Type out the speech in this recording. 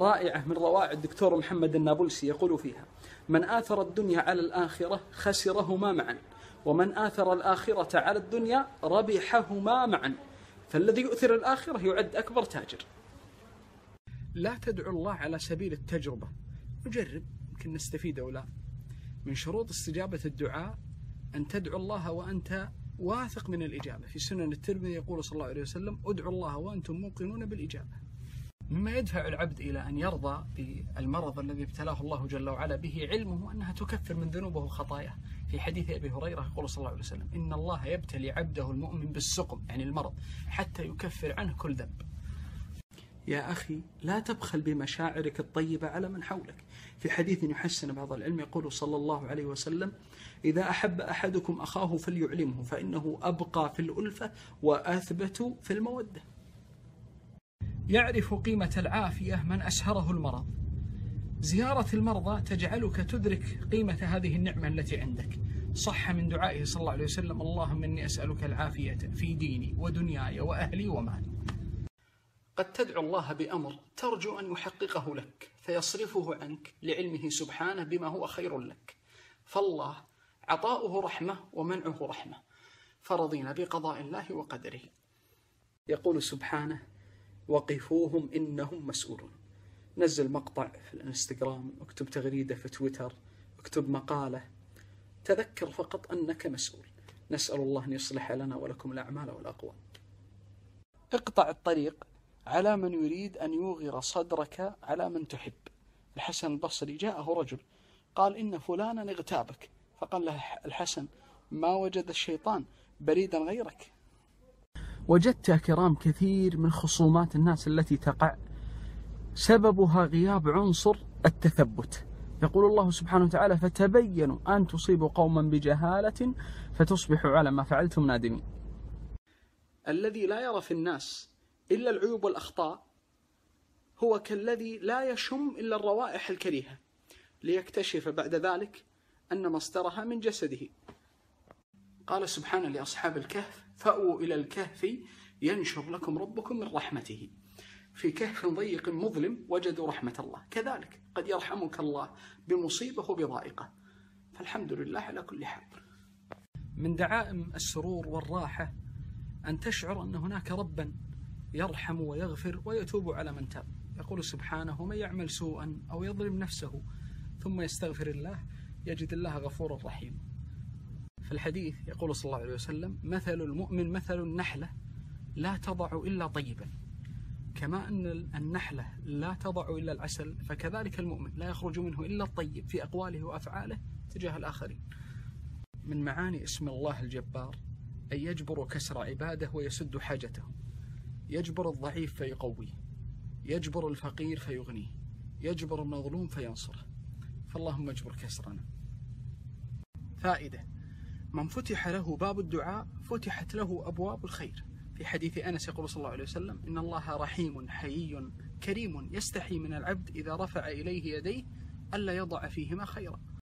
رائعة من روائع الدكتور محمد النابلسي يقول فيها من آثر الدنيا على الآخرة خسرهما معا ومن آثر الآخرة على الدنيا ربحهما معا فالذي يؤثر الآخرة يعد أكبر تاجر. لا تدعو الله على سبيل التجربة. نجرب يمكن نستفيد أو لا. من شروط استجابة الدعاء أن تدعو الله وأنت واثق من الإجابة. في سنن الترمذي يقول صلى الله عليه وسلم ادعوا الله وأنتم موقنون بالإجابة. مما يدفع العبد إلى أن يرضى بالمرض الذي ابتلاه الله جل وعلا به علمه أنها تكفر من ذنوبه وخطاياه. في حديث أبي هريرة يقول صلى الله عليه وسلم إن الله يبتلي عبده المؤمن بالسقم يعني المرض حتى يكفر عنه كل ذنب. يا أخي لا تبخل بمشاعرك الطيبة على من حولك. في حديث يحسن بعض العلم يقول صلى الله عليه وسلم إذا أحب أحدكم أخاه فليعلمه فإنه أبقى في الألفة وأثبت في المودة. يعرف قيمة العافية من أسهره المرض. زيارة المرضى تجعلك تدرك قيمة هذه النعمة التي عندك. صح من دعائه صلى الله عليه وسلم اللهم إني أسألك العافية في ديني ودنياي وأهلي ومالي. قد تدعو الله بأمر ترجو أن يحققه لك فيصرفه عنك لعلمه سبحانه بما هو خير لك. فالله عطاؤه رحمة ومنعه رحمة فرضينا بقضاء الله وقدره. يقول سبحانه وقفوهم إنهم مسؤولون. نزل مقطع في الانستغرام اكتب تغريدة في تويتر اكتب مقالة. تذكر فقط أنك مسؤول. نسأل الله أن يصلح لنا ولكم الأعمال والأقوال. اقطع الطريق على من يريد أن يوغر صدرك على من تحب. الحسن البصري جاءه رجل قال إن فلانا اغتابك. فقال له الحسن ما وجد الشيطان بريدا غيرك؟ وجدت يا كرام كثير من خصومات الناس التي تقع سببها غياب عنصر التثبت. يقول الله سبحانه وتعالى فتبينوا أن تصيبوا قوما بجهالة فتصبحوا على ما فعلتم نادمين. الذي لا يرى في الناس إلا العيوب والأخطاء هو كالذي لا يشم إلا الروائح الكريهة. ليكتشف بعد ذلك أن مصدرها من جسده. قال سبحانه لأصحاب الكهف فأووا إلى الكهف ينشر لكم ربكم من رحمته. في كهف ضيق مظلم وجدوا رحمة الله. كذلك قد يرحمك الله بمصيبة وبضائقة. فالحمد لله على كل حال. من دعائم السرور والراحة أن تشعر أن هناك ربا يرحم ويغفر ويتوب على من تاب. يقول سبحانه ومن يعمل سوءا أو يظلم نفسه ثم يستغفر الله يجد الله غفورا رحيما. في الحديث يقول صلى الله عليه وسلم مثل المؤمن مثل النحلة لا تضع إلا طيبا. كما أن النحلة لا تضع إلا العسل فكذلك المؤمن لا يخرج منه إلا الطيب في أقواله وأفعاله تجاه الآخرين. من معاني اسم الله الجبار أن يجبر كسر عباده ويسد حاجتهم يجبر الضعيف فيقويه. يجبر الفقير فيغنيه. يجبر المظلوم فينصره. فاللهم اجبر كسرنا. فائدة من فتح له باب الدعاء فتحت له أبواب الخير. في حديث أنس يقول صلى الله عليه وسلم إن الله رحيم حيي كريم يستحي من العبد إذا رفع إليه يديه ألا يضع فيهما خيرا.